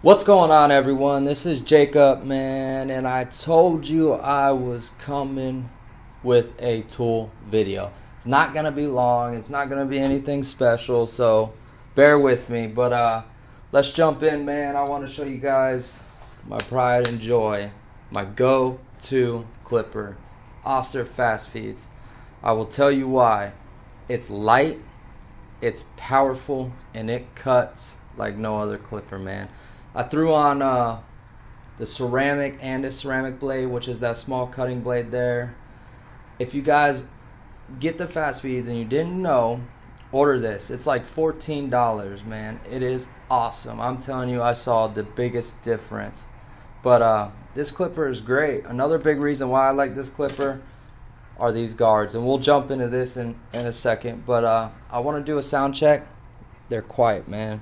What's going on, everyone? This is Jacob, man, and I told you I was coming with a tool video. It's not gonna be long, it's not gonna be anything special, so bear with me. But uh, let's jump in, man. I want to show you guys my pride and joy, my go-to clipper, Oster Fast Feeds. I will tell you why. It's light, it's powerful, and it cuts like no other clipper, man. I threw on uh, the ceramic and a ceramic blade, which is that small cutting blade there. If you guys get the fast feeds and you didn't know, order this. It's like $14, man. It is awesome. I'm telling you, I saw the biggest difference. But uh, this clipper is great. Another big reason why I like this clipper are these guards. And we'll jump into this in, in a second. But uh, I want to do a sound check. They're quiet, man.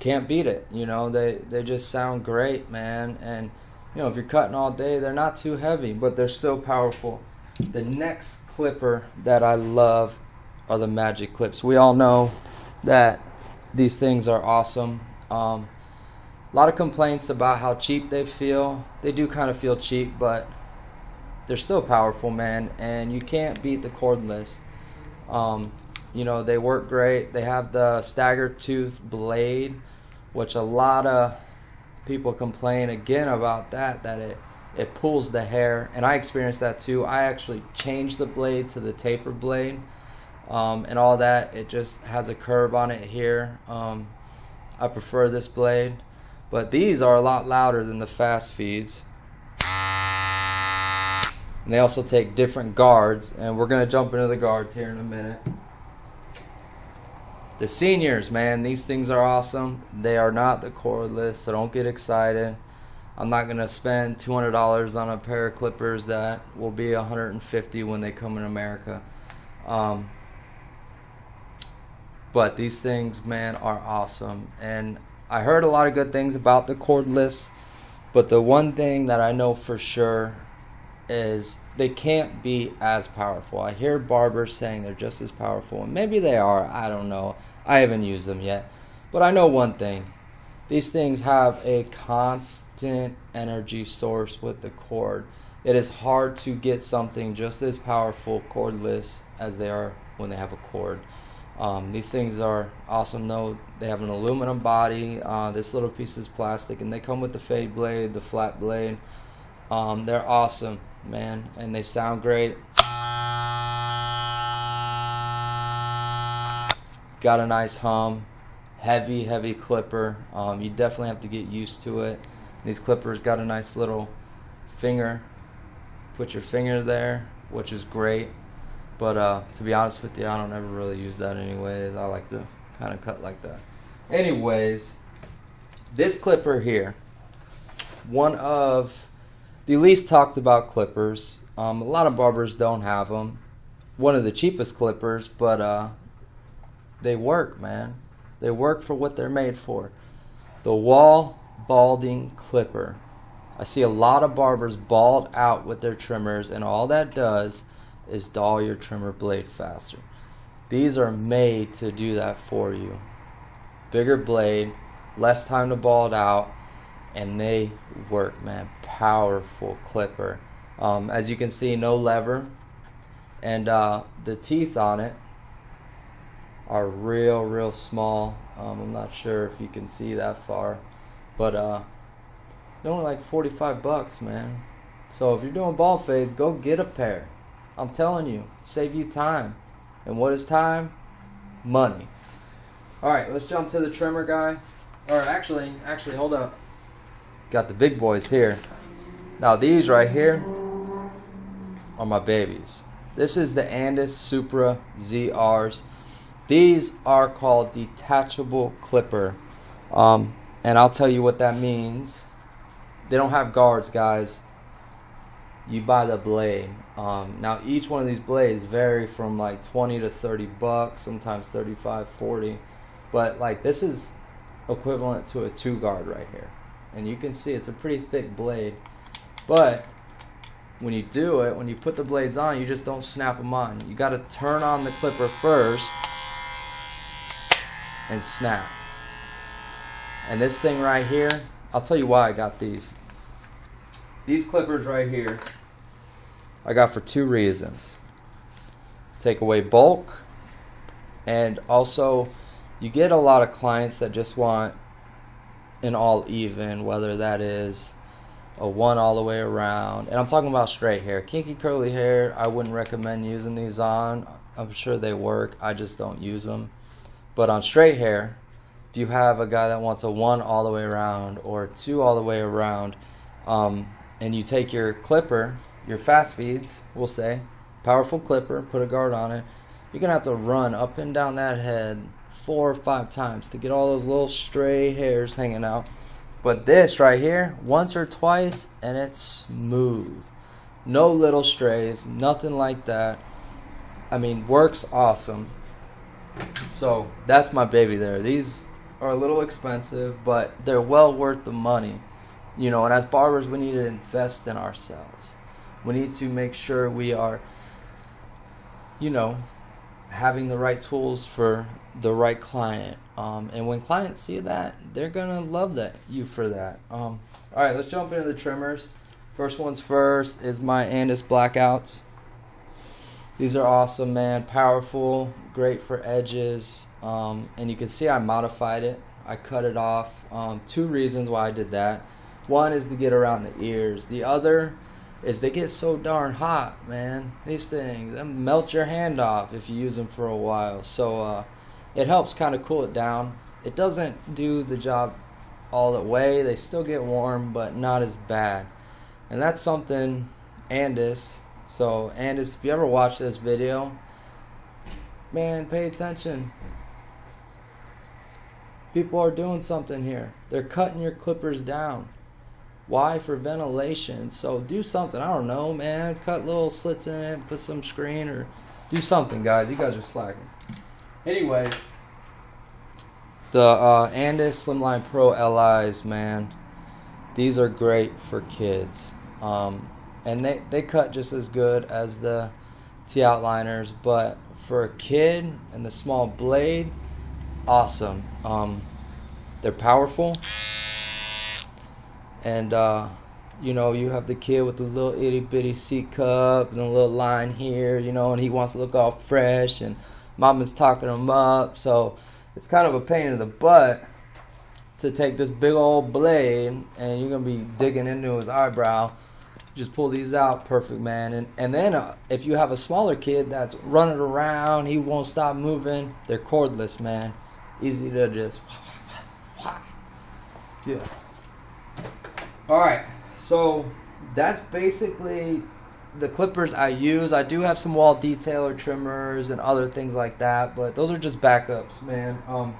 Can't beat it. You know, they they just sound great, man. And you know, if you're cutting all day, they're not too heavy, but they're still powerful. The next clipper that I love are the Magic Clips. We all know that these things are awesome. Um, a lot of complaints about how cheap they feel. They do kind of feel cheap, but they're still powerful, man. And you can't beat the cordless. Um, you know, they work great. They have the stagger tooth blade, which a lot of people complain again about that, that it, it pulls the hair. And I experienced that too. I actually changed the blade to the taper blade um, and all that. It just has a curve on it here. Um, I prefer this blade. But these are a lot louder than the fast feeds. And they also take different guards. And we're going to jump into the guards here in a minute. The seniors, man, these things are awesome. They are not the cordless, so don't get excited. I'm not gonna spend $200 on a pair of clippers that will be 150 when they come in America. Um, but these things, man, are awesome. And I heard a lot of good things about the cordless, but the one thing that I know for sure is they can't be as powerful. I hear barbers saying they're just as powerful, and maybe they are. I don't know. I haven't used them yet. But I know one thing these things have a constant energy source with the cord. It is hard to get something just as powerful cordless as they are when they have a cord. Um, these things are awesome though. They have an aluminum body. Uh, this little piece is plastic, and they come with the fade blade, the flat blade. Um, they're awesome man, and they sound great. Got a nice hum, heavy, heavy clipper. Um, you definitely have to get used to it. These clippers got a nice little finger. Put your finger there, which is great. But uh, to be honest with you, I don't ever really use that anyways. I like to kind of cut like that. Anyways, this clipper here, one of least talked about clippers. Um, a lot of barbers don't have them. One of the cheapest clippers, but uh, they work, man. They work for what they're made for. The Wahl balding clipper. I see a lot of barbers bald out with their trimmers, and all that does is dull your trimmer blade faster. These are made to do that for you. Bigger blade, less time to bald out, and they work, man. Powerful clipper. Um, as you can see, no lever, and uh, the teeth on it are real, real small. Um, I'm not sure if you can see that far, but uh, they're only like 45 bucks, man. So if you're doing ball fades, go get a pair. I'm telling you, save you time. And what is time? Money. All right, let's jump to the trimmer guy. Or actually, actually, hold up. Got the big boys here. Now these right here are my babies. This is the Andis Supra ZRs. These are called detachable clipper. Um, and I'll tell you what that means. They don't have guards, guys. You buy the blade. Um, now each one of these blades vary from like 20 to 30 bucks, sometimes 35, 40. But like this is equivalent to a two guard right here and you can see it's a pretty thick blade but when you do it when you put the blades on you just don't snap them on you got to turn on the clipper first and snap. And this thing right here, I'll tell you why I got these. These clippers right here, I got for two reasons. Take away bulk, and also you get a lot of clients that just want an all even, whether that is a one all the way around. And I'm talking about straight hair. Kinky curly hair, I wouldn't recommend using these on. I'm sure they work, I just don't use them. But on straight hair, if you have a guy that wants a one all the way around or two all the way around, um, and you take your clipper, your fast feeds, we'll say, powerful clipper, put a guard on it, you're gonna have to run up and down that head four or five times to get all those little stray hairs hanging out. But this right here, once or twice, and it's smooth. No little strays, nothing like that. I mean, works awesome. So that's my baby there. These are a little expensive, but they're well worth the money. You know, and as barbers, we need to invest in ourselves. We need to make sure we are, you know, having the right tools for the right client. Um, and when clients see that, they're gonna love that you for that. Um, all right, let's jump into the trimmers. First one's first is my Andis Blackouts. These are awesome, man. Powerful, great for edges. Um, and you can see I modified it. I cut it off. Um, two reasons why I did that. One is to get around the ears. The other is they get so darn hot, man. These things they melt your hand off if you use them for a while. So uh, it helps kind of cool it down. It doesn't do the job all the way. They still get warm, but not as bad. And that's something Andis. So Andis, if you ever watch this video, man, pay attention. People are doing something here. They're cutting your clippers down. Why? For ventilation. So do something. I don't know, man. Cut little slits in it, put some screen, or do something, guys. You guys are slacking. Anyways, the uh, Andis Slimline Pro LIs, man. These are great for kids. Um, and they, they cut just as good as the T outliners, but for a kid and the small blade, awesome. Um, they're powerful and uh, you know you have the kid with the little itty bitty C cup and a little line here, you know, and he wants to look all fresh, and mama's talking him up, so it's kind of a pain in the butt to take this big old blade and you're gonna be digging into his eyebrow. Just pull these out, perfect, man. And and then uh, if you have a smaller kid that's running around, he won't stop moving. They're cordless, man. Easy to just. Yeah. All right, so that's basically the clippers I use. I do have some Wahl detailer trimmers and other things like that, but those are just backups, man. Um,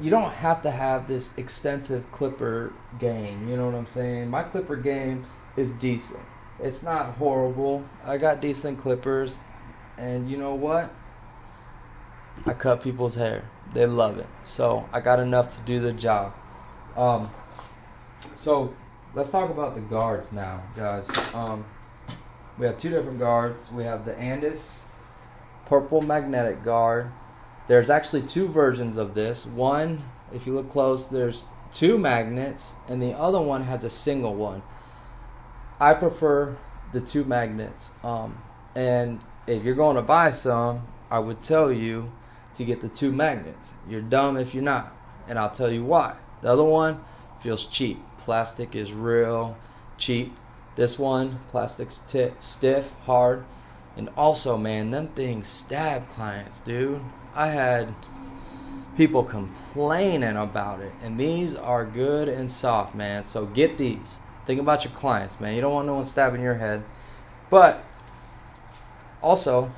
you don't have to have this extensive clipper game. You know what I'm saying? My clipper game is decent. It's not horrible. I got decent clippers, and you know what? I cut people's hair. They love it. So I got enough to do the job. Um, so let's talk about the guards now, guys. Um, we have two different guards. We have the Andis purple magnetic guard. There's actually two versions of this. One, if you look close, there's two magnets, and the other one has a single one. I prefer the two magnets. Um, and if you're going to buy some, I would tell you to get the two magnets. You're dumb if you're not, and I'll tell you why. The other one feels cheap. Plastic is real cheap. This one, plastic's t- stiff, hard, and also, man, them things stab clients, dude. I had people complaining about it, and these are good and soft, man. So get these. Think about your clients, man. You don't want no one stabbing your head. But also,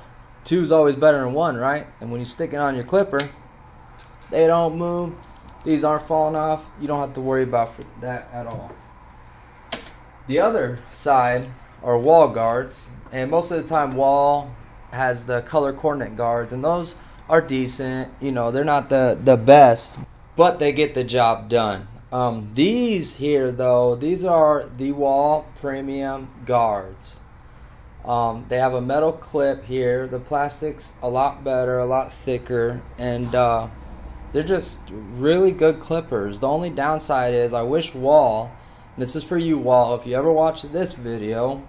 two is always better than one, right? And when you stick it on your clipper, they don't move. These aren't falling off. You don't have to worry about that at all. The other side are Wahl guards, and most of the time, Wahl has the color coordinate guards, and those are decent. You know, they're not the the best, but they get the job done. Um, these here, though, these are the Wahl premium guards. Um, they have a metal clip here. The plastic's a lot better, a lot thicker, and uh, they're just really good clippers. The only downside is I wish Wahl, this is for you Wahl, if you ever watch this video,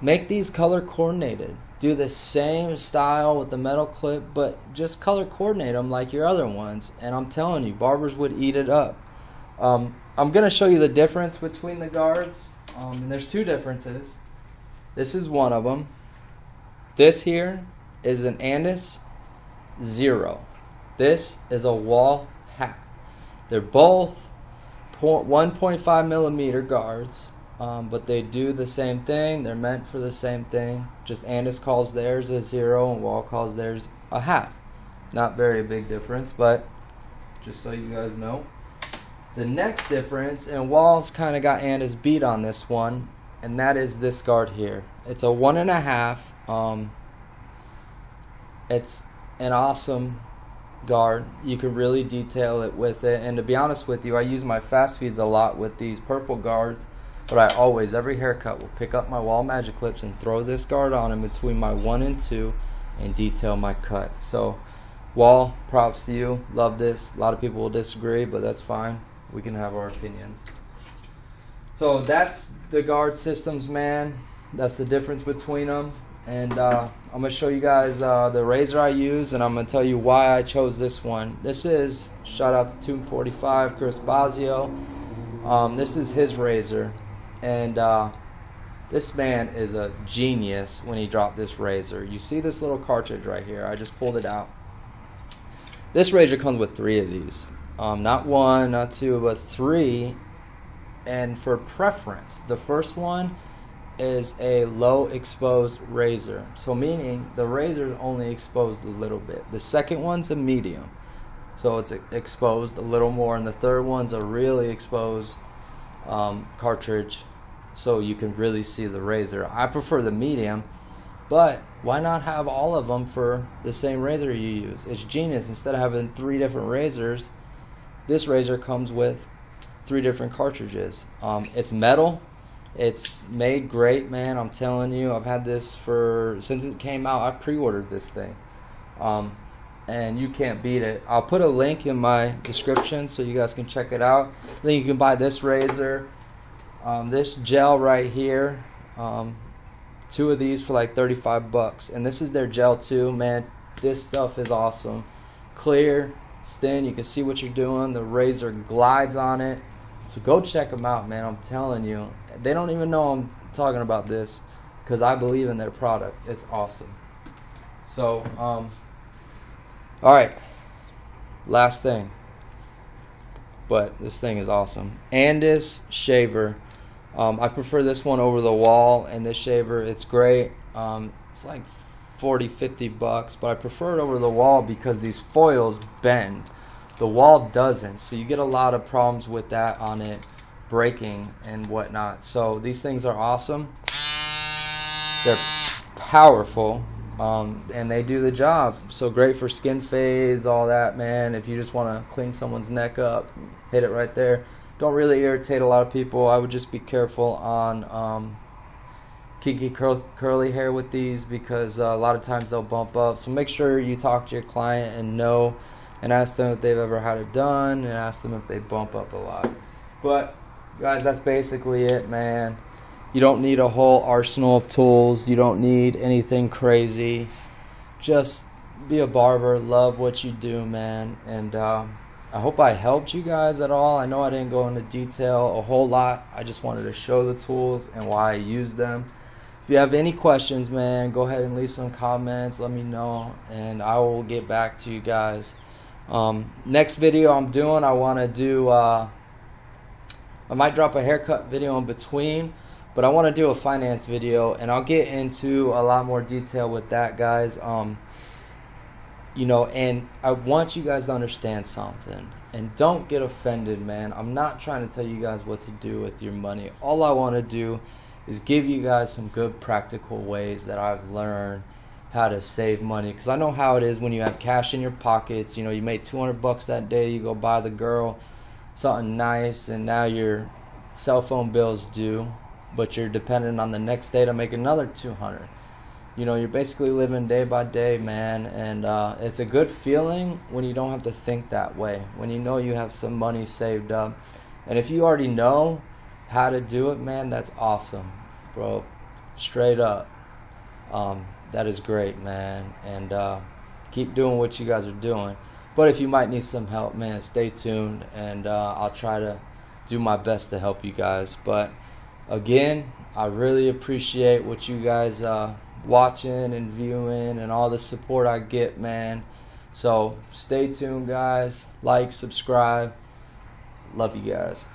make these color coordinated. Do the same style with the metal clip, but just color coordinate them like your other ones. And I'm telling you, barbers would eat it up. Um, I'm going to show you the difference between the guards. Um, and there's two differences. This is one of them. This here is an Andis Zero. This is a Wahl hat. They're both 1.5 millimeter guards, um, but they do the same thing. They're meant for the same thing. Just Andis calls theirs a zero and Wahl calls theirs a half. Not very big difference, but just so you guys know. The next difference, and Wahl's kind of got Andis beat on this one, and that is this guard here. It's a one and a half. Um, it's an awesome guard. You can really detail it with it. And to be honest with you, I use my fast feeds a lot with these purple guards. But I always, every haircut, will pick up my Wahl magic clips and throw this guard on in between my one and two and detail my cut. So, Wahl, props to you. Love this. A lot of people will disagree, but that's fine. We can have our opinions. So that's the guard systems, man. That's the difference between them and uh, I'm gonna show you guys uh, the razor I use and I'm gonna tell you why I chose this one. This is shout out to Tomb 45 Chris Bossio um, this is his razor. And uh, this man is a genius when he dropped this razor. You see this little cartridge right here? I just pulled it out. This razor comes with three of these. Um, not one not two but three. And for preference the first one is a low exposed razor. So meaning the razor is only exposed a little bit. The second one's a medium. So it's exposed a little more. And the third one's a really exposed um, cartridge. So you can really see the razor. I prefer the medium. But why not have all of them for the same razor you use? It's genius. Instead of having three different razors, this razor comes with three different cartridges. Um, it's metal it's made great, man. I'm telling you, I've had this for since it came out. I pre-ordered this thing, um, and you can't beat it. I'll put a link in my description so you guys can check it out. Then you can buy this razor, um, this gel right here, um, two of these for like 35 bucks, and this is their gel too, man. This stuff is awesome, clear, thin. You can see what you're doing. The razor glides on it. So go check them out, man. I'm telling you, they don't even know I'm talking about this because I believe in their product. It's awesome. So, um, all right, last thing. But this thing is awesome. Andis shaver. Um, I prefer this one over the Wahl and this shaver. It's great. Um, it's like 40, 50 bucks, but I prefer it over the Wahl because these foils bend. The Wahl doesn't, so you get a lot of problems with that on it breaking and whatnot. So these things are awesome. They're powerful. Um, and they do the job. So great for skin fades, all that, man. If you just want to clean someone's neck up, hit it right there. Don't really irritate a lot of people. I would just be careful on um, kinky curl, curly hair with these because uh, a lot of times they'll bump up. So make sure you talk to your client and know and ask them if they've ever had it done and ask them if they bump up a lot. But guys, that's basically it, man. You don't need a whole arsenal of tools. You don't need anything crazy. Just be a barber. Love what you do, man. And uh, I hope I helped you guys at all. I know I didn't go into detail a whole lot. I just wanted to show the tools and why I use them. If you have any questions, man, go ahead and leave some comments. Let me know, and I will get back to you guys. Um, next video I'm doing, I want to do. Uh, I might drop a haircut video in between, but I want to do a finance video, and I'll get into a lot more detail with that, guys. Um, you know, and I want you guys to understand something. And don't get offended, man. I'm not trying to tell you guys what to do with your money. All I want to do is give you guys some good practical ways that I've learned how to save money because I know how it is when you have cash in your pockets. You know, you made 200 bucks that day, you go buy the girl something nice, and now your cell phone bill's due, but you're dependent on the next day to make another 200. you know, you're basically living day by day, man. And uh, it's a good feeling when you don't have to think that way, when you know you have some money saved up. And if you already know how to do it, man, that's awesome, bro. Straight up. Um, that is great, man. And uh, keep doing what you guys are doing. But if you might need some help, man, stay tuned and uh, I'll try to do my best to help you guys. But again, I really appreciate what you guys uh, watching and viewing and all the support I get, man. So stay tuned, guys. Like, subscribe. Love you guys.